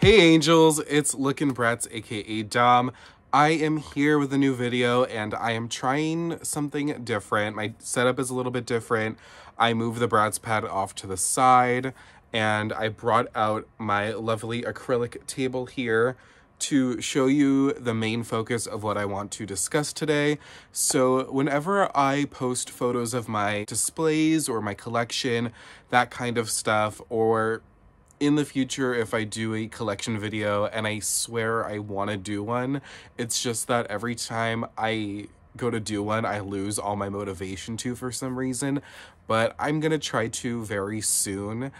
Hey Angelz, it's Lookin' Bratz aka Dom. I am here with a new video and I am trying something different. My setup is a little bit different. I moved the Bratz pad off to the side and I brought out my lovely acrylic table here to show you the main focus of what I want to discuss today. So whenever I post photos of my displays or my collection, that kind of stuff, or in the future if I do a collection video and I swear I want to do one, it's just that every time I go to do one, I lose all my motivation to for some reason, but I'm going to try to very soon.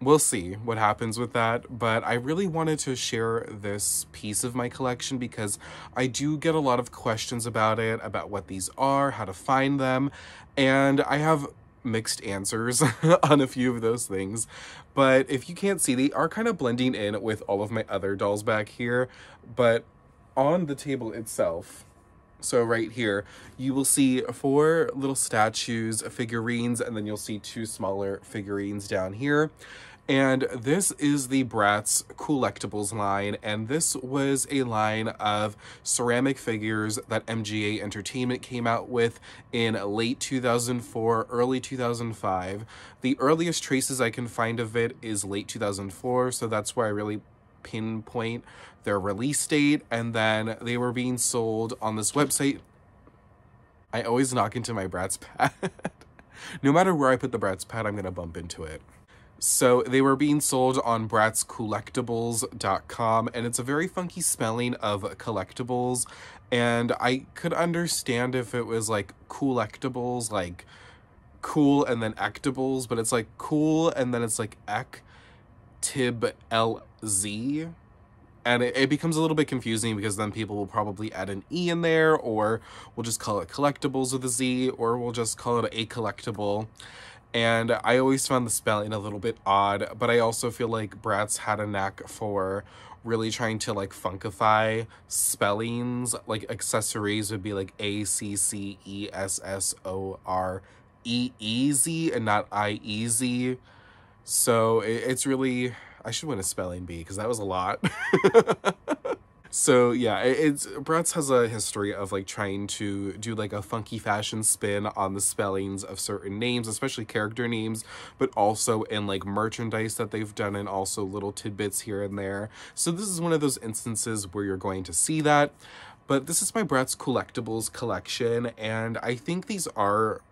We'll see what happens with that, but I really wanted to share this piece of my collection because I do get a lot of questions about it, about what these are, how to find them, and I have mixed answers on a few of those things. But if you can't see, they are kind of blending in with all of my other dolls back here. But on the table itself, so right here, you will see four little statues, figurines, and then you'll see two smaller figurines down here. And this is the Bratz Coolectiblz line, and this was a line of ceramic figures that MGA Entertainment came out with in late 2004, early 2005. The earliest traces I can find of it is late 2004, so that's where I really pinpoint their release date, and then they were being sold on this website. I always knock into my Bratz pad. no matter where I put the Bratz pad, I'm going to bump into it. So they were being sold on bratzcoolectiblz.com and it's a very funky spelling of collectibles. And I could understand if it was like collectibles, like cool and then ectables, but it's like cool and then it's like ec tib lz and it, it, becomes a little bit confusing because then people will probably add an E in there or we'll just call it collectibles with a Z or we'll just call it a collectible and I always found the spelling a little bit odd, but I also feel like Bratz had a knack for really trying to like funkify spellings. Like accessories would be like A C C E S S O R E E Z and not I E Z. So it, it's really I should win a spelling bee because that was a lot. So yeah, it's Bratz has a history of like trying to do like a funky fashion spin on the spellings of certain names, especially character names, but also in like merchandise that they've done and also little tidbits here and there. So this is one of those instances where you're going to see that. But this is my Bratz Coolectiblz collection, and I think these are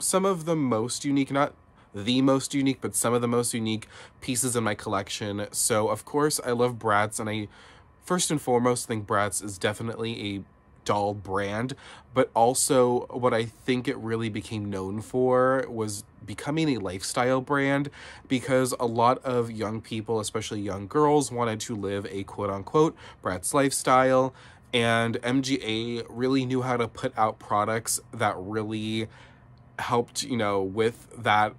some of the most unique, not the most unique, but some of the most unique pieces in my collection. So of course I love Bratz and I first and foremost, I think Bratz is definitely a doll brand, but also what I think it really became known for was becoming a lifestyle brand because a lot of young people, especially young girls, wanted to live a quote unquote Bratz lifestyle. And MGA really knew how to put out products that really helped, you know, with that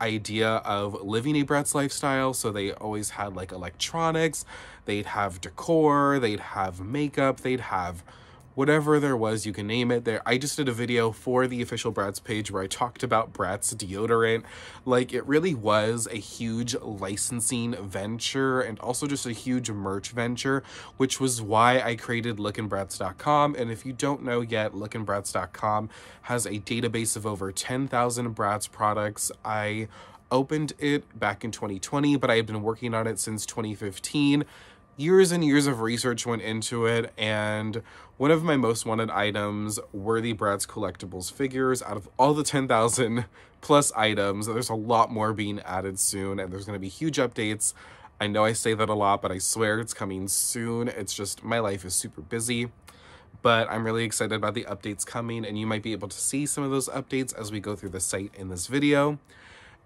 idea of living a Bratz lifestyle. So they always had like electronics, they'd have decor, they'd have makeup, they'd have whatever there was, you can name it. There, I just did a video for the official Bratz page where I talked about Bratz deodorant. Like, it really was a huge licensing venture and also just a huge merch venture, which was why I created lookinbratz.com. And if you don't know yet, lookinbratz.com has a database of over 10,000 Bratz products. I opened it back in 2020, but I have been working on it since 2015 years and years of research went into it and one of my most wanted items were the Bratz collectibles figures. Out of all the 10,000 plus items there's a lot more being added soon and there's going to be huge updates. I know I say that a lot but I swear it's coming soon. It's just my life is super busy but I'm really excited about the updates coming and you might be able to see some of those updates as we go through the site in this video.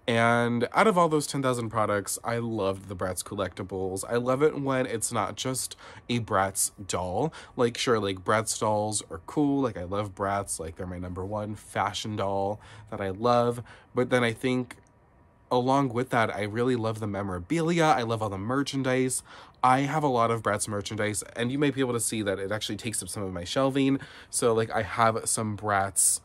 And out of all those 10,000 products, I loved the Bratz collectibles. I love it when it's not just a Bratz doll. Like, sure, like Bratz dolls are cool. Like, I love Bratz. Like, they're my number one fashion doll that I love. But then I think along with that, I really love the memorabilia. I love all the merchandise. I have a lot of Bratz merchandise, and you may be able to see that it actually takes up some of my shelving. So, like, I have some Bratz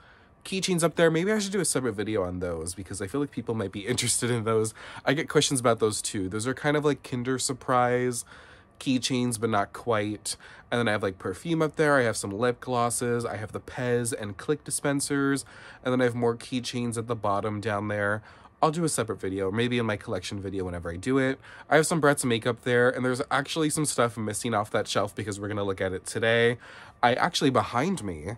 keychains up there. Maybe I should do a separate video on those because I feel like people might be interested in those. I get questions about those too. Those are kind of like Kinder Surprise keychains, but not quite. And then I have like perfume up there. I have some lip glosses. I have the Pez and Click dispensers. And then I have more keychains at the bottom down there. I'll do a separate video, maybe in my collection video whenever I do it. I have some Bratz makeup there, and there's actually some stuff missing off that shelf because we're going to look at it today. I actually, behind me,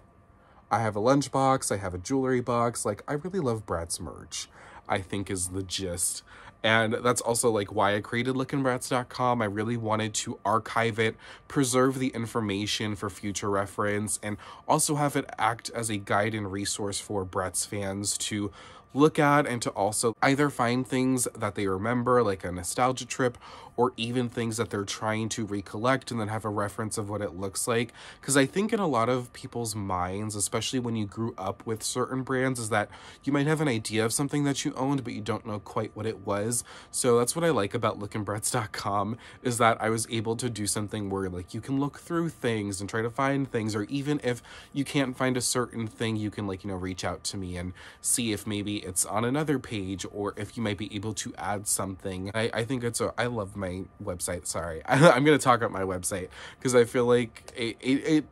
I have a lunchbox, I have a jewelry box. Like, I really love Bratz merch, I think is the gist. And that's also like why I created lookinbratz.com. I really wanted to archive it, preserve the information for future reference, and also have it act as a guide and resource for Bratz fans to look at and to also either find things that they remember, like a nostalgia trip, or even things that they're trying to recollect and then have a reference of what it looks like. Because I think in a lot of people's minds, especially when you grew up with certain brands, is that you might have an idea of something that you owned, but you don't know quite what it was. So that's what I like about lookinbratz.com is that I was able to do something where like you can look through things and try to find things, or even if you can't find a certain thing, you can like, you know, reach out to me and see if maybe it's on another page or if you might be able to add something. I, I think it's a, I love my my website. Sorry, I'm gonna talk about my website because I feel like it, it, it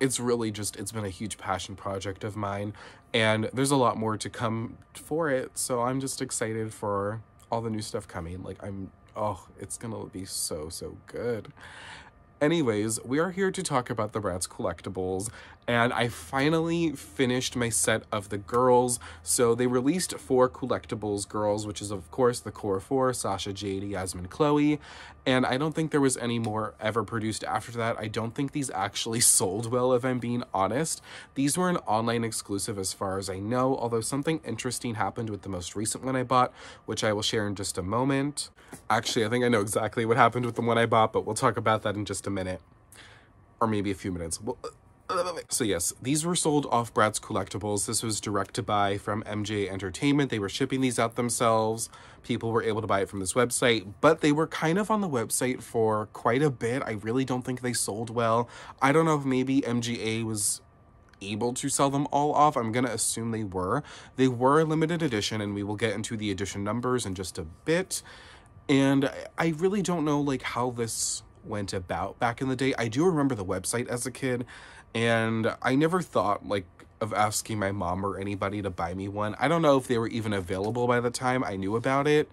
it's really just it's been a huge passion project of mine and there's a lot more to come for it so i'm just excited for all the new stuff coming like i'm oh it's gonna be so so good Anyways, we are here to talk about the Bratz collectibles, and I finally finished my set of the girls. So they released four collectibles girls, which is of course the core four, Sasha, Jade, Yasmin, Cloe, and I don't think there was any more ever produced after that. I don't think these actually sold well, if I'm being honest. These were an online exclusive as far as I know, although something interesting happened with the most recent one I bought, which I will share in just a moment. Actually, I think I know exactly what happened with the one I bought, but we'll talk about that in just a minute or maybe a few minutes. Well, so yes, these were sold off Bratz Coolectiblz. This was direct to buy from MGA Entertainment. They were shipping these out themselves. People were able to buy it from this website, but they were kind of on the website for quite a bit. I really don't think they sold well. I don't know if maybe MGA was able to sell them all off. I'm going to assume they were. They were a limited edition, and we will get into the edition numbers in just a bit. And I really don't know like how this went about back in the day. I do remember the website as a kid, and I never thought like of asking my mom or anybody to buy me one. I don't know if they were even available by the time I knew about it,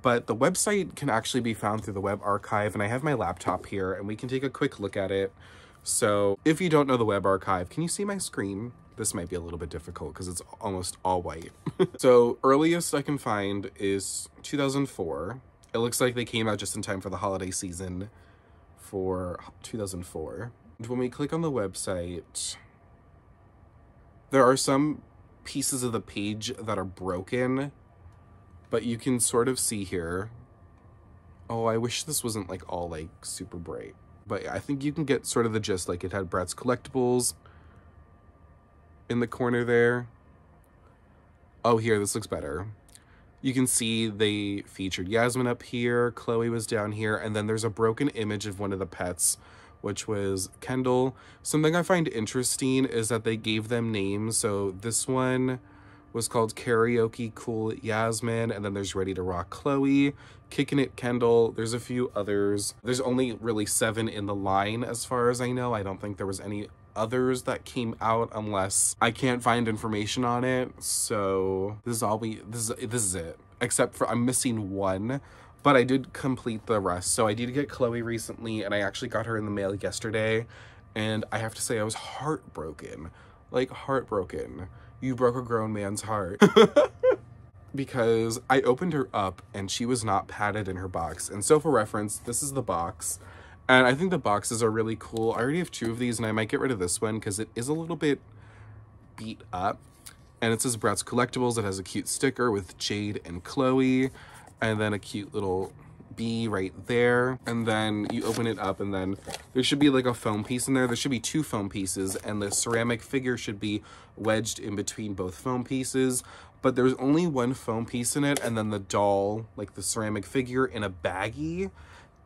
but the website can actually be found through the web archive, and I have my laptop here, and we can take a quick look at it. So if you don't know the web archive, can you see my screen? This might be a little bit difficult because it's almost all white. so earliest I can find is 2004. It looks like they came out just in time for the holiday season for 2004. When we click on the website, there are some pieces of the page that are broken, but you can sort of see here. Oh, I wish this wasn't like all like super bright, but I think you can get sort of the gist. Like it had Bratz Coolectiblz in the corner there. Oh, here, this looks better you can see they featured Yasmin up here, Cloe was down here, and then there's a broken image of one of the pets, which was Kendall. Something I find interesting is that they gave them names. So this one was called Karaoke Cool Yasmin, and then there's Ready to Rock Cloe, Kicking It Kendall. There's a few others. There's only really seven in the line as far as I know. I don't think there was any others that came out unless I can't find information on it. So this is all we, this is, this is it. Except for I'm missing one, but I did complete the rest. So I did get Cloe recently and I actually got her in the mail yesterday. And I have to say I was heartbroken, like heartbroken. You broke a grown man's heart. because I opened her up and she was not padded in her box. And so for reference, this is the box. And I think the boxes are really cool. I already have two of these and I might get rid of this one because it is a little bit beat up. And it says Bratz Coolectiblz. It has a cute sticker with Jade and Cloe. And then a cute little bee right there. And then you open it up and then there should be like a foam piece in there. There should be two foam pieces and the ceramic figure should be wedged in between both foam pieces. But there's only one foam piece in it and then the doll, like the ceramic figure in a baggie.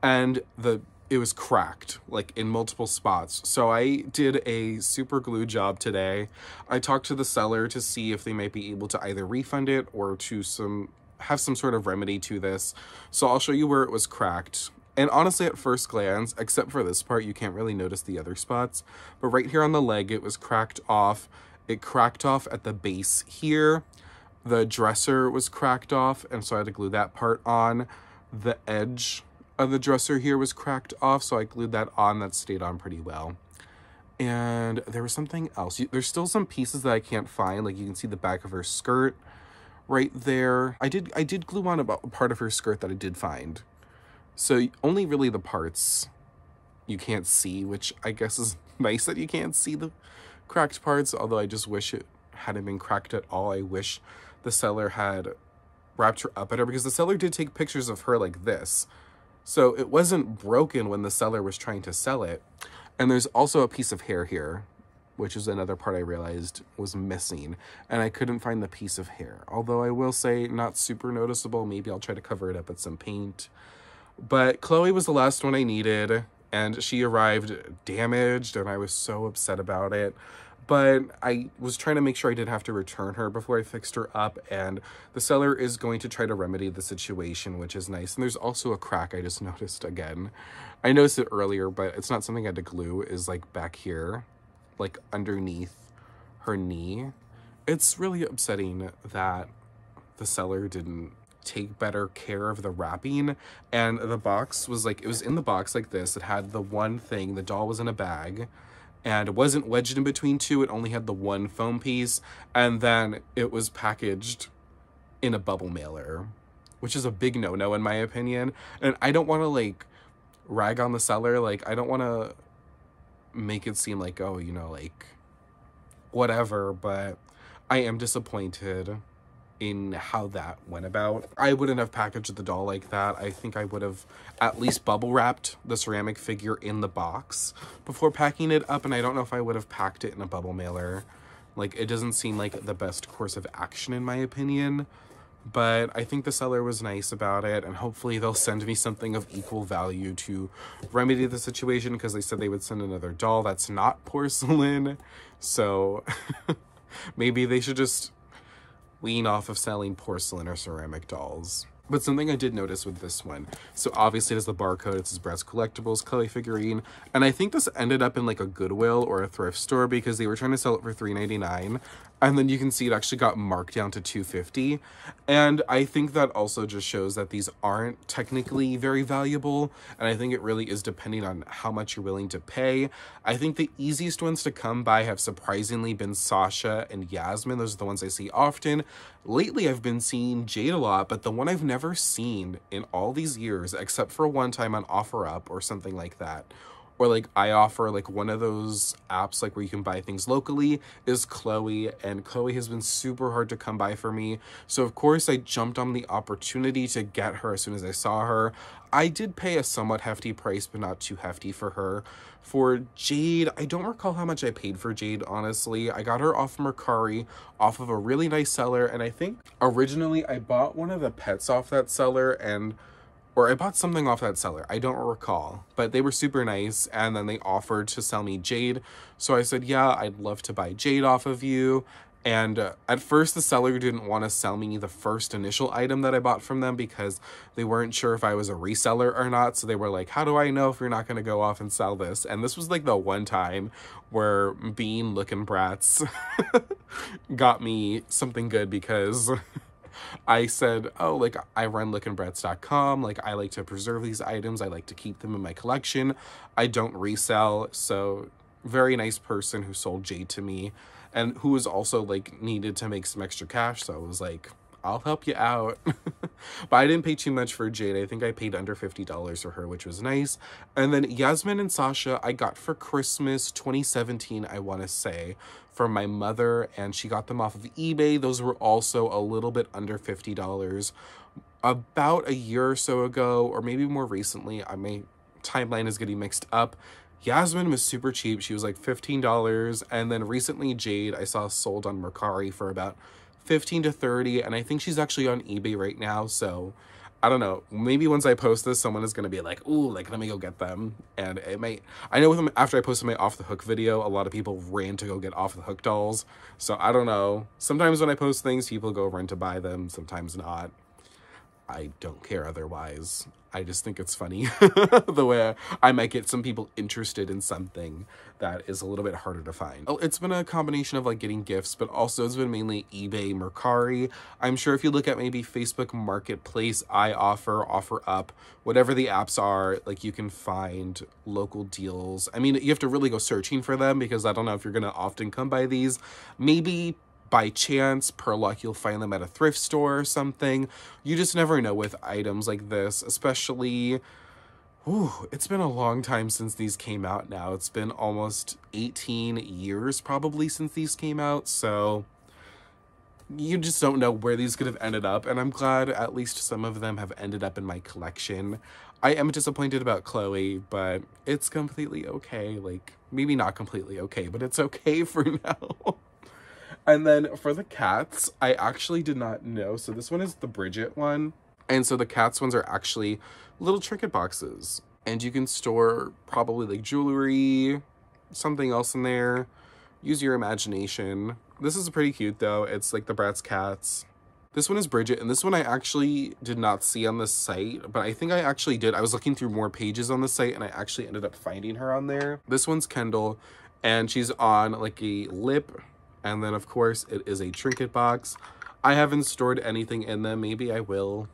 And the it was cracked like in multiple spots. So I did a super glue job today. I talked to the seller to see if they might be able to either refund it or to some have some sort of remedy to this. So I'll show you where it was cracked. And honestly, at first glance, except for this part, you can't really notice the other spots. But right here on the leg, it was cracked off. It cracked off at the base here. The dresser was cracked off, and so I had to glue that part on. The edge of the dresser here was cracked off, so I glued that on. That stayed on pretty well. And there was something else. There's still some pieces that I can't find. Like you can see the back of her skirt right there. I did I did glue on about part of her skirt that I did find. So only really the parts you can't see, which I guess is nice that you can't see the cracked parts, although I just wish it hadn't been cracked at all. I wish the seller had wrapped her up better because the seller did take pictures of her like this. So it wasn't broken when the seller was trying to sell it. And there's also a piece of hair here which is another part I realized was missing. And I couldn't find the piece of hair. Although I will say, not super noticeable. Maybe I'll try to cover it up with some paint. But Cloe was the last one I needed. And she arrived damaged. And I was so upset about it. But I was trying to make sure I didn't have to return her before I fixed her up. And the seller is going to try to remedy the situation, which is nice. And there's also a crack I just noticed again. I noticed it earlier, but it's not something I had to glue. Is like back here like underneath her knee. It's really upsetting that the seller didn't take better care of the wrapping and the box was like it was in the box like this it had the one thing the doll was in a bag and it wasn't wedged in between two it only had the one foam piece and then it was packaged in a bubble mailer which is a big no-no in my opinion and i don't want to like rag on the seller like i don't want to make it seem like, oh, you know, like whatever, but I am disappointed in how that went about. I wouldn't have packaged the doll like that. I think I would have at least bubble wrapped the ceramic figure in the box before packing it up, and I don't know if I would have packed it in a bubble mailer. Like, it doesn't seem like the best course of action in my opinion but I think the seller was nice about it and hopefully they'll send me something of equal value to remedy the situation because they said they would send another doll that's not porcelain. So maybe they should just wean off of selling porcelain or ceramic dolls. But something I did notice with this one, so obviously it has the barcode, it says Bratz Coolectiblz Cloe figurine, and I think this ended up in like a Goodwill or a thrift store because they were trying to sell it for $3.99, and then you can see it actually got marked down to 250 and i think that also just shows that these aren't technically very valuable. And i think it really is depending on how much you're willing to pay. I think the easiest ones to come by have surprisingly been sasha and yasmin. Those are the ones i see often. Lately i've been seeing jade a lot but the one i've never seen in all these years except for one time on offerup or something like that or like I offer like one of those apps like where you can buy things locally is Cloe and Cloe has been super hard to come by for me. So of course I jumped on the opportunity to get her as soon as I saw her. I did pay a somewhat hefty price but not too hefty for her. For Jade, I don't recall how much I paid for Jade, honestly. I got her off Mercari, off of a really nice seller, and I think originally I bought one of the pets off that seller and or I bought something off that seller. I don't recall, but they were super nice. And then they offered to sell me Jade. So I said, yeah, I'd love to buy Jade off of you. And uh, at first, the seller didn't want to sell me the first initial item that I bought from them because they weren't sure if I was a reseller or not. So they were like, How do I know if you're not going to go off and sell this? And this was like the one time where Bean Lookin' Bratz got me something good because I said, oh, like I run lookinbratz.com. Like I like to preserve these items. I like to keep them in my collection. I don't resell. So very nice person who sold Jade to me and who was also like needed to make some extra cash. So I was like, I'll help you out. but I didn't pay too much for Jade. I think I paid under $50 for her, which was nice. And then Yasmin and Sasha, I got for Christmas 2017, I want to say, from my mother. And she got them off of eBay. Those were also a little bit under $50. About a year or so ago, or maybe more recently, I my timeline is getting mixed up. Yasmin was super cheap. She was like $15. And then recently Jade I saw sold on Mercari for about 15 to 30 and I think she's actually on eBay right now so I don't know. Maybe once I post this, someone is gonna be like, "Ooh, like let me go get them," and it might. I know with after I posted my off the hook video, a lot of people ran to go get off the hook dolls. So I don't know. Sometimes when I post things, people go run to buy them. Sometimes not. I don't care otherwise. I just think it's funny the way I might get some people interested in something that is a little bit harder to find. Oh, it's been a combination of like getting gifts, but also it's been mainly eBay, Mercari. I'm sure if you look at maybe Facebook Marketplace, iOffer, OfferUp, whatever the apps are, like you can find local deals. I mean, you have to really go searching for them because I don't know if you're going to often come by these. Maybe by chance, per luck, you'll find them at a thrift store or something. You just never know with items like this, especially... Ooh, it's been a long time since these came out now. It's been almost 18 years probably since these came out, so you just don't know where these could have ended up, and I'm glad at least some of them have ended up in my collection. I am disappointed about Cloe, but it's completely okay. Like, maybe not completely okay, but it's okay for now. And then for the cats, I actually did not know. So this one is the Bridget one. And so the cats ones are actually little trinket boxes. And you can store probably like jewelry, something else in there. Use your imagination. This is pretty cute though. It's like the Bratz cats. This one is Bridget, and this one I actually did not see on the site, but I think I actually did. I was looking through more pages on the site, and I actually ended up finding her on there. This one's Kendall, and she's on like a lip and then, of course, it is a trinket box. I haven't stored anything in them. Maybe I will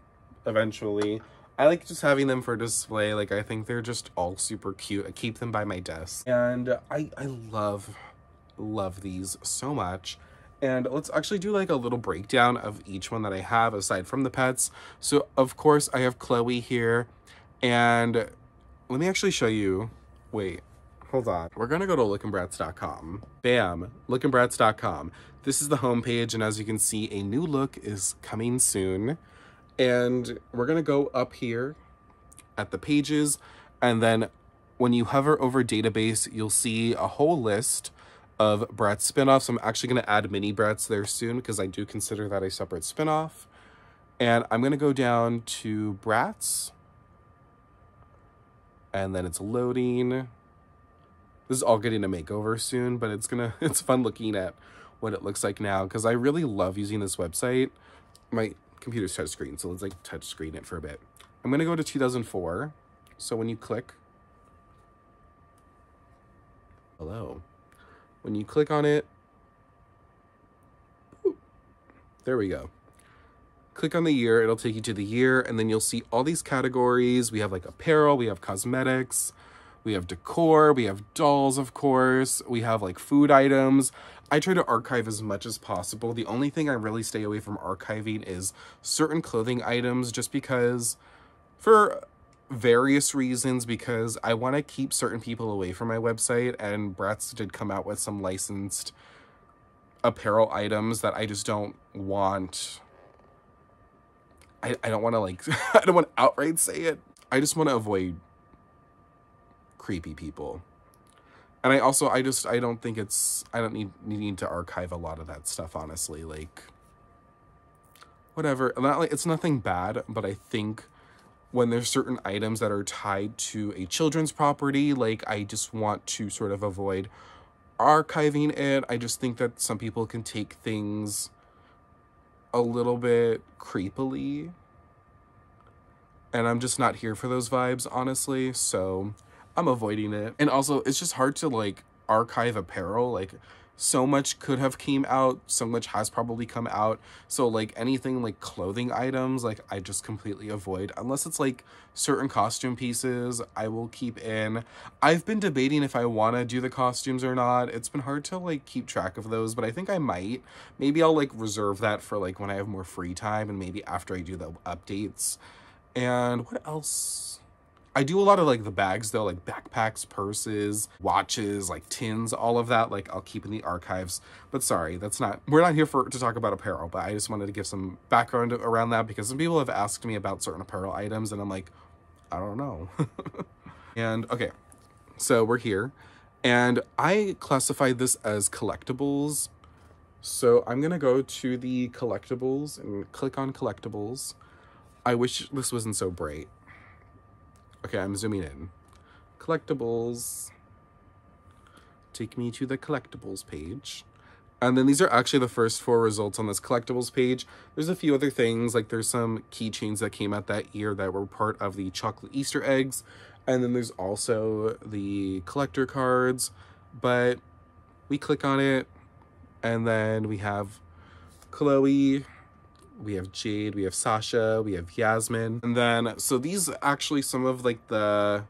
eventually. I like just having them for display. Like, I think they're just all super cute. I keep them by my desk. And I, I love, love these so much. And let's actually do like a little breakdown of each one that I have aside from the pets. So, of course, I have Cloe here. And let me actually show you. Wait, hold on. We're gonna go to lookinbratz.com. Bam, lookinbratz.com. This is the homepage, and as you can see, a new look is coming soon. And we're gonna go up here at the pages, and then when you hover over database, you'll see a whole list of Bratz spinoffs. I'm actually gonna add mini Bratz there soon because I do consider that a separate spinoff. And I'm gonna go down to Bratz, and then it's loading. This is all getting a makeover soon, but it's gonna it's fun looking at what it looks like now because I really love using this website. My computer's touchscreen, so let's like touchscreen it for a bit. I'm gonna go to 2004. So when you click, hello, when you click on it, there we go. Click on the year, it'll take you to the year, and then you'll see all these categories. We have like apparel, we have cosmetics, we have decor, we have dolls, of course, we have like food items. I try to archive as much as possible. The only thing I really stay away from archiving is certain clothing items just because for various reasons because I want to keep certain people away from my website and Bratz did come out with some licensed apparel items that I just don't want I, I don't want to like I don't want to outright say it. I just want to avoid creepy people. And I also, I just, I don't think it's, I don't need, need to archive a lot of that stuff, honestly. Like, whatever. Not like, it's nothing bad, but I think when there's certain items that are tied to a children's property, like, I just want to sort of avoid archiving it. I just think that some people can take things a little bit creepily. And I'm just not here for those vibes, honestly. So I'm avoiding it. And also, it's just hard to like archive apparel. Like, so much could have came out so much has probably come out. So like anything like clothing items like i just completely avoid. Unless it's like certain costume pieces i will keep in. I've been debating if i want to do the costumes or not. It's been hard to like keep track of those but i think i might. Maybe i'll like reserve that for like when i have more free time and maybe after i do the updates. And what else I do a lot of like the bags though, like backpacks, purses, watches, like tins, all of that, like I'll keep in the archives. But sorry, that's not, we're not here for to talk about apparel, but I just wanted to give some background around that because some people have asked me about certain apparel items and I'm like, I don't know. and okay, so we're here and I classified this as collectibles. So I'm gonna go to the collectibles and click on collectibles. I wish this wasn't so bright. Okay, I'm zooming in. Collectibles. Take me to the collectibles page. And then these are actually the first four results on this collectibles page. There's a few other things, like there's some keychains that came out that year that were part of the chocolate Easter eggs. And then there's also the collector cards, but we click on it and then we have Cloe, we have Jade, we have Sasha, we have Yasmin. And then, so these actually some of like the,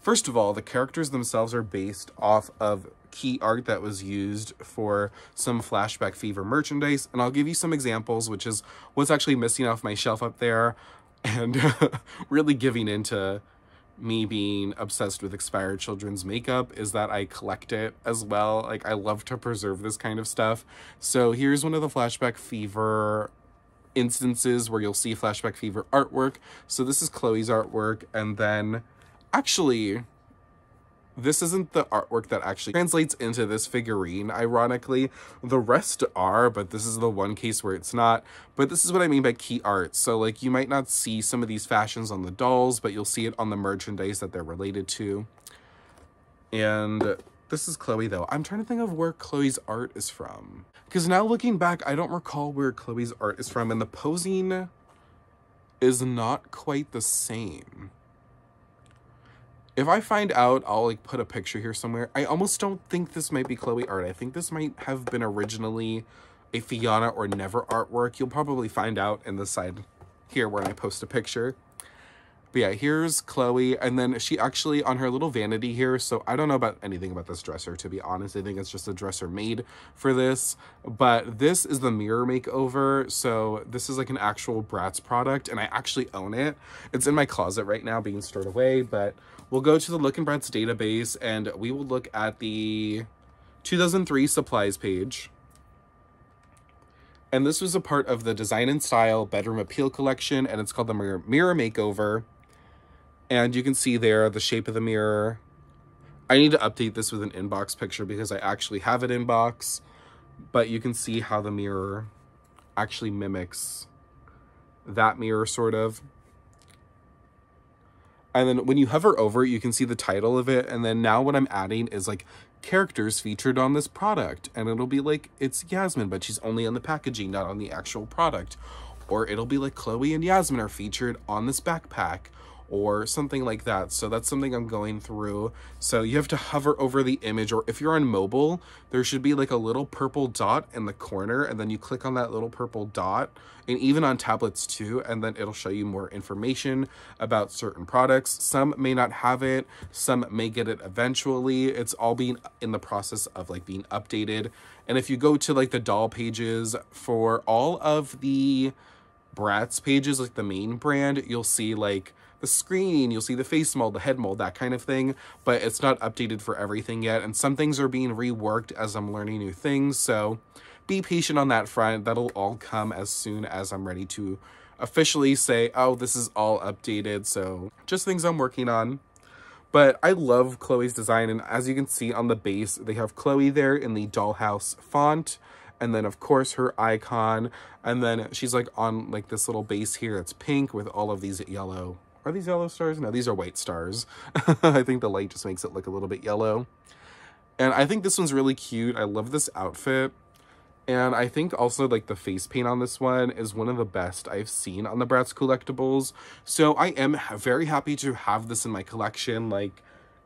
first of all, the characters themselves are based off of key art that was used for some Flashback Fever merchandise. And I'll give you some examples, which is what's actually missing off my shelf up there and really giving into me being obsessed with expired children's makeup is that I collect it as well. Like I love to preserve this kind of stuff. So here's one of the Flashback Fever instances where you'll see Flashback Fever artwork. So this is Cloe's artwork and then actually this isn't the artwork that actually translates into this figurine, ironically. The rest are, but this is the one case where it's not. But this is what I mean by key art. So, like, you might not see some of these fashions on the dolls, but you'll see it on the merchandise that they're related to. And this is Cloe, though. I'm trying to think of where Cloe's art is from. Because now looking back, I don't recall where Cloe's art is from, and the posing is not quite the same. If I find out, I'll like put a picture here somewhere. I almost don't think this might be Cloe art. I think this might have been originally a Fianna or Nevra artwork. You'll probably find out in the side here where I post a picture. But yeah, here's Cloe. And then she actually, on her little vanity here, so I don't know about anything about this dresser, to be honest. I think it's just a dresser made for this. But this is the mirror makeover. So this is like an actual Bratz product, and I actually own it. It's in my closet right now being stored away, but we'll go to the Lookin' Bratz database, and we will look at the 2003 supplies page. And this was a part of the Design and Style Bedroom Appeal Collection, and it's called the Mirror, mirror Makeover. And you can see there the shape of the mirror. I need to update this with an inbox picture because I actually have an inbox. But you can see how the mirror actually mimics that mirror, sort of. And then when you hover over it, you can see the title of it. And then now what I'm adding is like characters featured on this product. And it'll be like, it's Yasmin, but she's only on the packaging, not on the actual product. Or it'll be like Cloe and Yasmin are featured on this backpack or something like that. So that's something I'm going through. So you have to hover over the image or if you're on mobile, there should be like a little purple dot in the corner and then you click on that little purple dot and even on tablets too and then it'll show you more information about certain products. Some may not have it, some may get it eventually. It's all being in the process of like being updated. And if you go to like the doll pages for all of the Bratz pages, like the main brand, you'll see like the screen, you'll see the face mold, the head mold, that kind of thing, but it's not updated for everything yet, and some things are being reworked as I'm learning new things, so be patient on that front. That'll all come as soon as I'm ready to officially say, oh, this is all updated, so just things I'm working on. But I love Cloe's design, and as you can see on the base, they have Cloe there in the dollhouse font, and then of course her icon, and then she's like on like this little base here that's pink with all of these yellow are these yellow stars? No, these are white stars. I think the light just makes it look a little bit yellow. And I think this one's really cute. I love this outfit. And I think also like the face paint on this one is one of the best I've seen on the Bratz collectibles. So I am very happy to have this in my collection. Like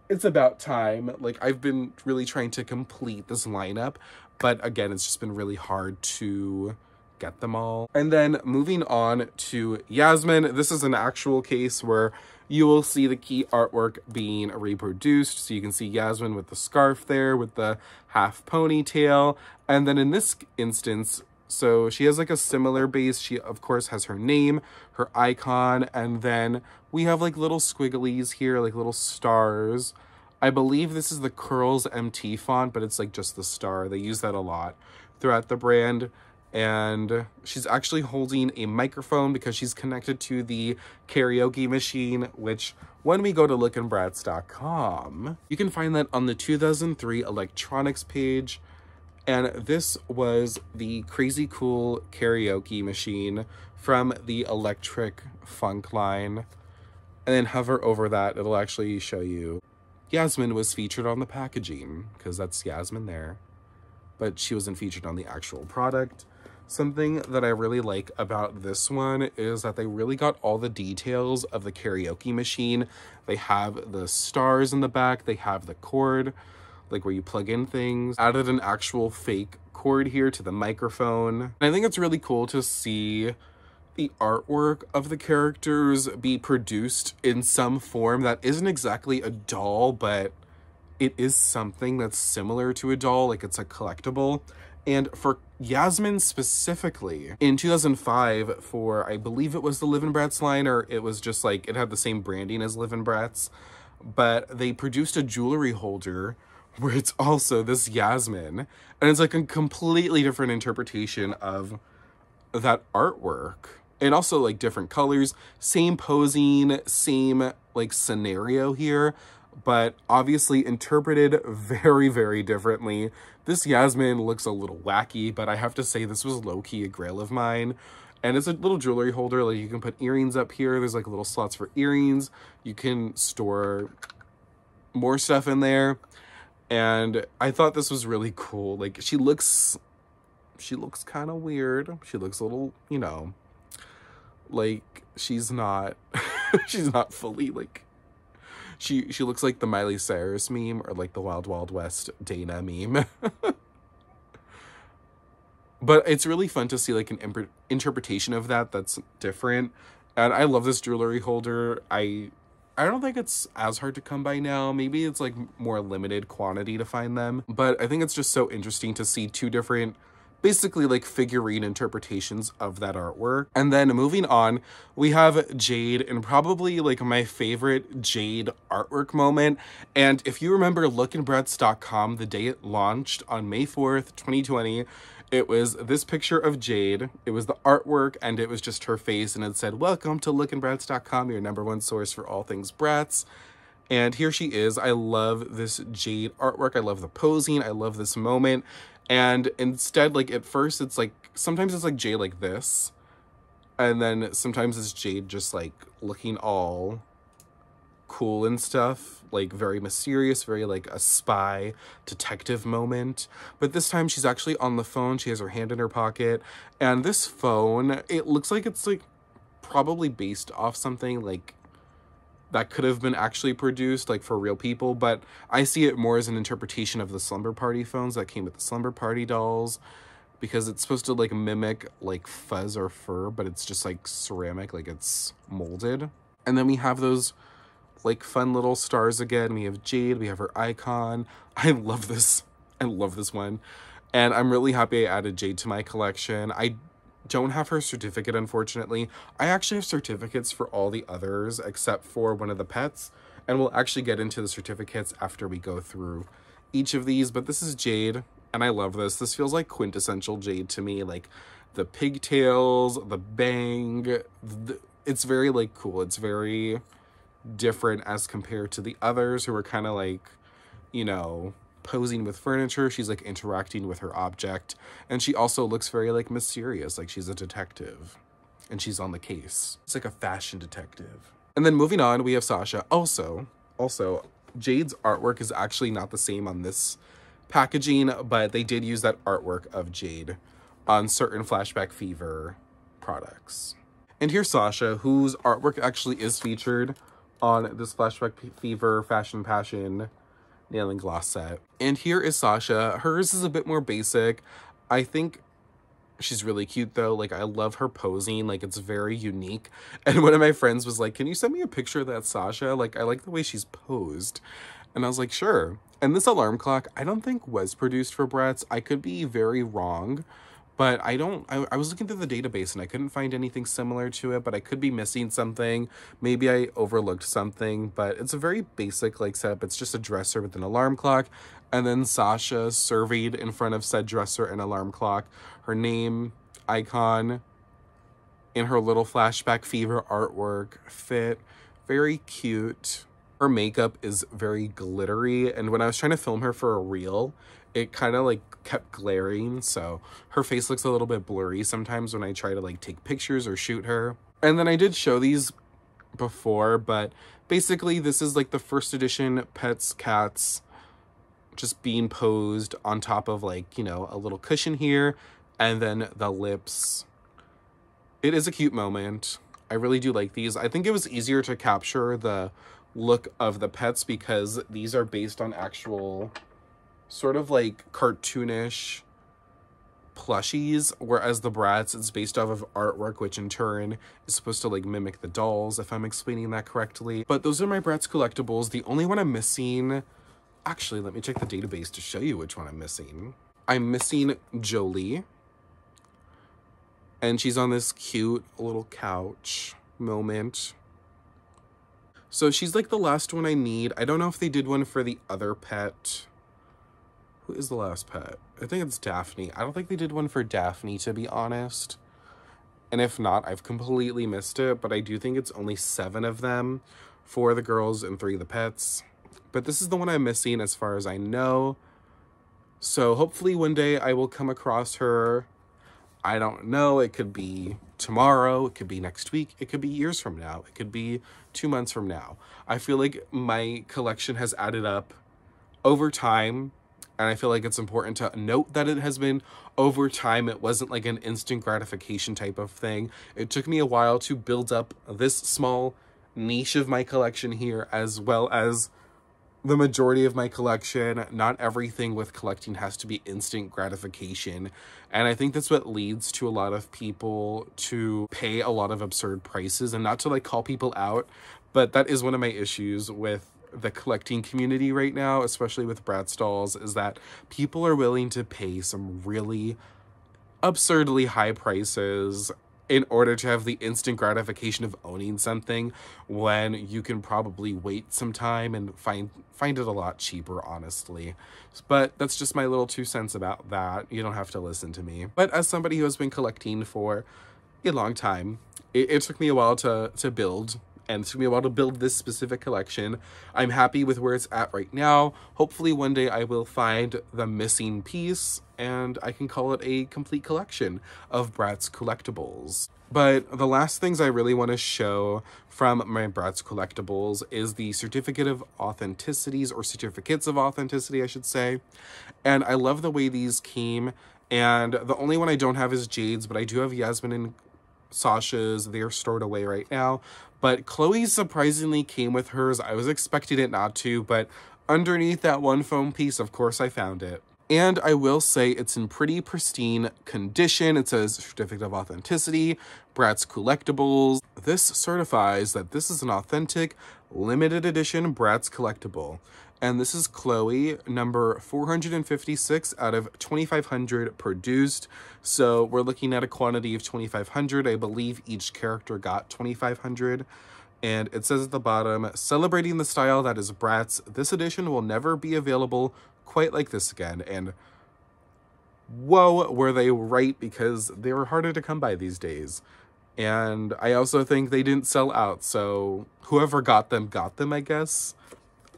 it's about time. Like I've been really trying to complete this lineup. But again, it's just been really hard to get them all. And then moving on to Yasmin, this is an actual case where you will see the key artwork being reproduced. So you can see Yasmin with the scarf there with the half ponytail. And then in this instance, so she has like a similar base. She, of course, has her name, her icon, and then we have like little squigglies here, like little stars. I believe this is the Curlz MT font, but it's like just the star. They use that a lot throughout the brand and she's actually holding a microphone because she's connected to the karaoke machine, which when we go to lookinbratz.com, you can find that on the 2003 electronics page. And this was the crazy cool karaoke machine from the Electric Funk line. And then hover over that, it'll actually show you Yasmin was featured on the packaging because that's Yasmin there, but she wasn't featured on the actual product. Something that I really like about this one is that they really got all the details of the karaoke machine. They have the stars in the back, they have the cord, like where you plug in things. Added an actual fake cord here to the microphone. And I think it's really cool to see the artwork of the characters be produced in some form that isn't exactly a doll, but it is something that's similar to a doll, like it's a collectible. And for Yasmin specifically, in 2005, for I believe it was the Living Bratz line, or it was just like it had the same branding as Living Bratz, but they produced a jewelry holder where it's also this Yasmin, and it's like a completely different interpretation of that artwork. And also like different colors, same posing, same like scenario here, but obviously interpreted very, very differently. This Yasmin looks a little wacky, but I have to say this was low-key a grail of mine. And it's a little jewelry holder, like you can put earrings up here. There's like little slots for earrings. You can store more stuff in there. And I thought this was really cool. Like she looks, she looks kind of weird. She looks a little, you know, like she's not, she's not fully like she she looks like the Miley Cyrus meme or like the Wild Wild West Dana meme. but it's really fun to see like an interpretation of that that's different. And I love this jewelry holder. I I don't think it's as hard to come by now. Maybe it's like more limited quantity to find them. But I think it's just so interesting to see two different basically like figurine interpretations of that artwork. And then moving on, we have Jade and probably like my favorite Jade artwork moment. And if you remember lookinbratz.com, the day it launched on May 4th, 2020, it was this picture of Jade. It was the artwork and it was just her face and it said, welcome to lookinbratz.com, your number one source for all things Bratz. And here she is. I love this Jade artwork. I love the posing. I love this moment. And instead, like at first, it's like sometimes it's like Jade like this, and then sometimes it's Jade just like looking all cool and stuff, like very mysterious, very like a spy detective moment. But this time she's actually on the phone. She has her hand in her pocket, and this phone, it looks like it's like probably based off something like that could have been actually produced like for real people but i see it more as an interpretation of the slumber party phones that came with the slumber party dolls because it's supposed to like mimic like fuzz or fur but it's just like ceramic like it's molded. And then we have those like fun little stars again. We have jade we have her icon. I love this. I love this one. And i'm really happy i added jade to my collection. I don't have her certificate, unfortunately. I actually have certificates for all the others except for one of the pets, and we'll actually get into the certificates after we go through each of these, but this is Jade, and I love this. This feels like quintessential Jade to me, like the pigtails, the bang, the, it's very like cool. It's very different as compared to the others who are kind of like, you know, posing with furniture. She's like interacting with her object. And she also looks very like mysterious, like she's a detective and she's on the case. It's like a fashion detective. And then moving on, we have Sasha. Also, also, Jade's artwork is actually not the same on this packaging, but they did use that artwork of Jade on certain Flashback Fever products. And here's Sasha, whose artwork actually is featured on this Flashback Fever Fashion Passion nail and gloss set. And here is Sasha. Hers is a bit more basic. I think she's really cute though. Like I love her posing. Like it's very unique. And one of my friends was like, can you send me a picture of that Sasha? Like I like the way she's posed. And I was like, sure. And this alarm clock, I don't think was produced for Bratz. I could be very wrong but I don't, I, I was looking through the database and I couldn't find anything similar to it, but I could be missing something. Maybe I overlooked something, but it's a very basic like setup. It's just a dresser with an alarm clock and then Sasha surveyed in front of said dresser and alarm clock. Her name, icon, in her little flashback fever artwork fit. Very cute. Her makeup is very glittery, and when I was trying to film her for a reel, it kind of like kept glaring. So her face looks a little bit blurry sometimes when I try to like take pictures or shoot her. And then I did show these before, but basically this is like the first edition Petz Cats just being posed on top of like, you know, a little cushion here and then the lips. It is a cute moment. I really do like these. I think it was easier to capture the look of the pets because these are based on actual sort of like cartoonish plushies, whereas the Bratz is based off of artwork, which in turn is supposed to like mimic the dolls, if I'm explaining that correctly. But those are my Bratz collectibles. The only one I'm missing, actually, let me check the database to show you which one I'm missing. I'm missing Jolie. And she's on this cute little couch moment. So she's like the last one I need. I don't know if they did one for the other pet. Who is the last pet? I think it's Daphne. I don't think they did one for Daphne, to be honest. And if not, I've completely missed it, but I do think it's only seven of them. Four of the girls and three of the pets. But this is the one I'm missing as far as I know. So hopefully one day I will come across her. I don't know. It could be tomorrow. It could be next week. It could be years from now. It could be two months from now. I feel like my collection has added up over time and I feel like it's important to note that it has been over time. It wasn't like an instant gratification type of thing. It took me a while to build up this small niche of my collection here, as well as the majority of my collection. Not everything with collecting has to be instant gratification. And I think that's what leads to a lot of people to pay a lot of absurd prices and not to like call people out. But that is one of my issues with the collecting community right now, especially with Bratz dolls, is that people are willing to pay some really absurdly high prices in order to have the instant gratification of owning something when you can probably wait some time and find find it a lot cheaper honestly. But that's just my little two cents about that. You don't have to listen to me. But as somebody who has been collecting for a long time it, it took me a while to to build and it took me a while to build this specific collection. I'm happy with where it's at right now. Hopefully one day I will find the missing piece and I can call it a complete collection of Bratz collectibles. But the last things I really want to show from my Bratz collectibles is the certificate of authenticities or certificates of authenticity, I should say. And I love the way these came. And the only one I don't have is Jade's, but I do have Yasmin and Sasha's. They're stored away right now. But Cloe surprisingly came with hers. I was expecting it not to, but underneath that one foam piece, of course I found it. And I will say it's in pretty pristine condition. It says Certificate of Authenticity, Bratz Coolectiblz. This certifies that this is an authentic, limited edition Bratz collectible and this is Cloe, number 456 out of 2,500 produced. So we're looking at a quantity of 2,500. I believe each character got 2,500. And it says at the bottom, celebrating the style that is Bratz, this edition will never be available quite like this again. And whoa, were they right because they were harder to come by these days. And I also think they didn't sell out, so whoever got them got them, I guess.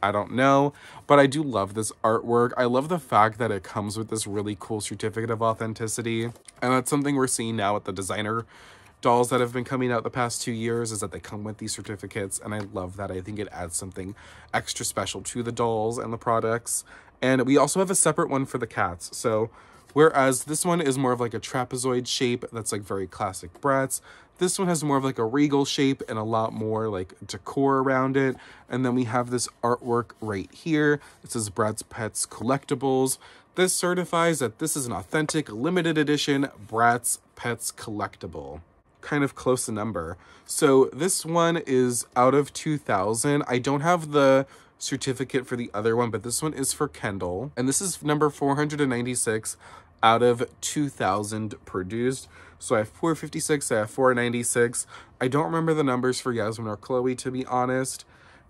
I don't know, but I do love this artwork. I love the fact that it comes with this really cool certificate of authenticity. And that's something we're seeing now with the designer dolls that have been coming out the past two years is that they come with these certificates. And I love that. I think it adds something extra special to the dolls and the products. And we also have a separate one for the cats. So whereas this one is more of like a trapezoid shape that's like very classic Bratz. This one has more of like a regal shape and a lot more like decor around it. And then we have this artwork right here. It says Bratz Petz Coolectiblz. This certifies that this is an authentic limited edition Bratz Petz collectible. Kind of close a number. So this one is out of 2000. I don't have the certificate for the other one, but this one is for Kendall. And this is number 496 out of 2000 produced. So I have 456, I have 496. I don't remember the numbers for Yasmin or Cloe, to be honest.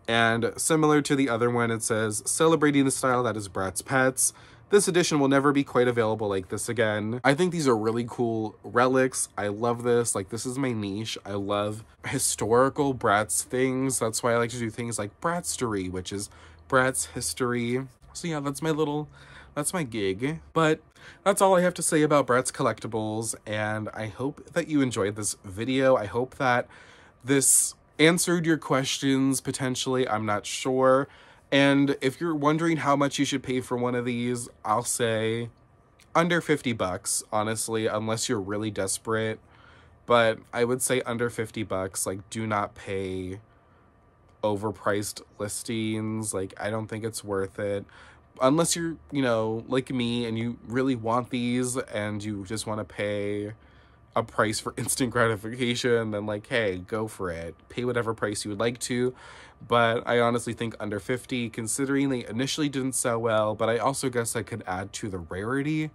And similar to the other one, it says, celebrating the style that is Bratz Petz. This edition will never be quite available like this again. I think these are really cool relics. I love this. Like, this is my niche. I love historical Bratz things. That's why I like to do things like Bratztory, which is Bratz history. So yeah, that's my little That's my gig. But that's all I have to say about Bratz Coolectiblz, and I hope that you enjoyed this video. I hope that this answered your questions, potentially. I'm not sure. And if you're wondering how much you should pay for one of these, I'll say under 50 bucks, honestly, unless you're really desperate. But I would say under 50 bucks, like do not pay overpriced listings. Like I don't think it's worth it. Unless you're, you know, like me and you really want these and you just want to pay a price for instant gratification, then like, hey, go for it. Pay whatever price you would like to. But I honestly think under 50, considering they initially didn't sell well, but I also guess I could add to the rarity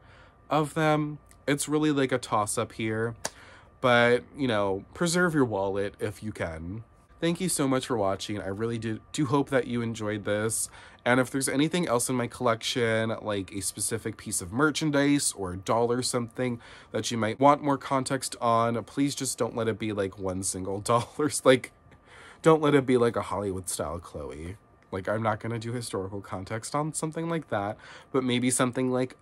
of them. It's really like a toss up here. But, you know, preserve your wallet if you can. Thank you so much for watching. I really do, do hope that you enjoyed this. And if there's anything else in my collection, like a specific piece of merchandise or a doll or something that you might want more context on, please just don't let it be like one single dollar. Like, don't let it be like a Hollywood style Cloe. Like, I'm not going to do historical context on something like that, but maybe something like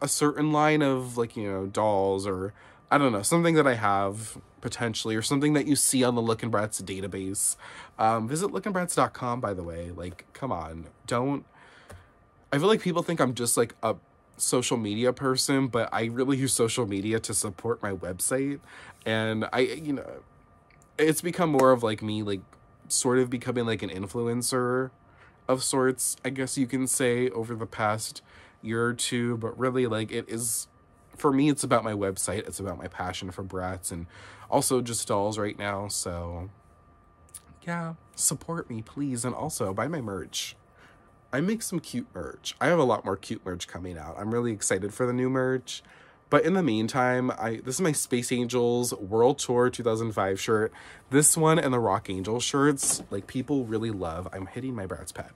a certain line of like, you know, dolls or I don't know, something that I have potentially or something that you see on the Lookin' Bratz database. Um, visit lookinbratz.com, by the way. Like, come on. Don't... I feel like people think I'm just like a social media person, but I really use social media to support my website. And I, you know, it's become more of like me, like, sort of becoming like an influencer of sorts, I guess you can say, over the past year or two. But really, like, it is for me, it's about my website. It's about my passion for Bratz and also just dolls right now. So yeah, support me, please. And also buy my merch. I make some cute merch. I have a lot more cute merch coming out. I'm really excited for the new merch. But in the meantime, I this is my Space Angelz World Tour 2005 shirt. This one and the Rock Angel shirts, like people really love. I'm hitting my Bratz pad.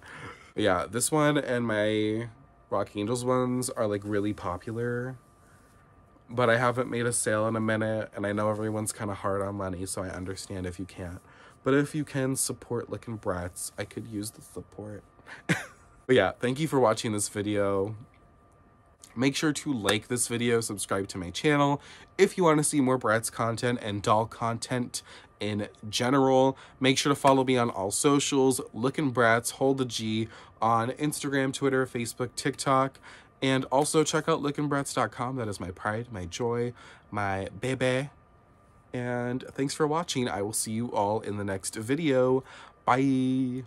Yeah, this one and my Rock Angelz ones are like really popular but I haven't made a sale in a minute and I know everyone's kind of hard on money so I understand if you can't. But if you can support Lookin' Bratz, I could use the support. but yeah, thank you for watching this video. Make sure to like this video, subscribe to my channel if you want to see more Bratz content and doll content in general. Make sure to follow me on all socials, Lookin' Bratz, hold the G on Instagram, Twitter, Facebook, TikTok. And also check out lookinbratz.com. That is my pride, my joy, my baby. And thanks for watching. I will see you all in the next video. Bye.